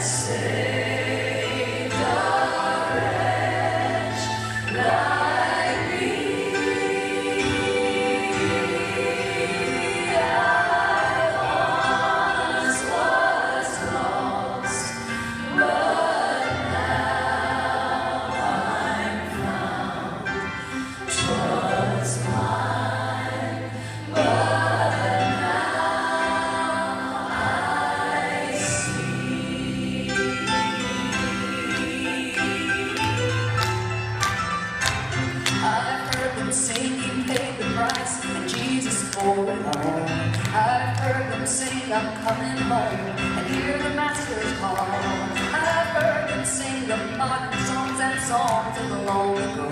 for I've heard them sing, I'm coming home, and hear the master's call. I've heard them sing the modern songs and songs of the long ago.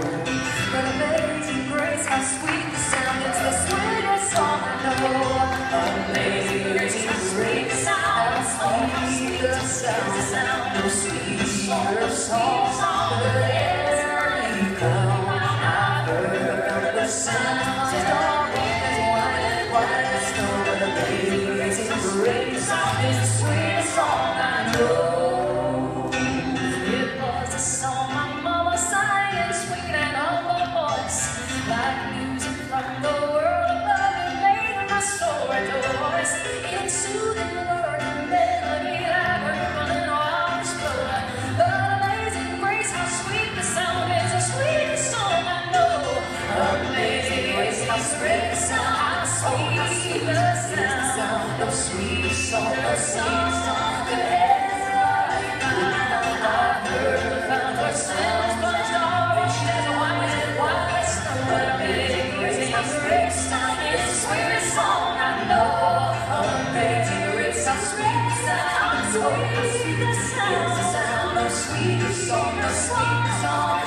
But amazing grace, how sweet the sound, it's the sweetest song I know. Amazing grace, how sweet the sound, how sweet the sound, no sweeter song than ever you found. I've heard the sound. The sound of sweet song, the sweet song.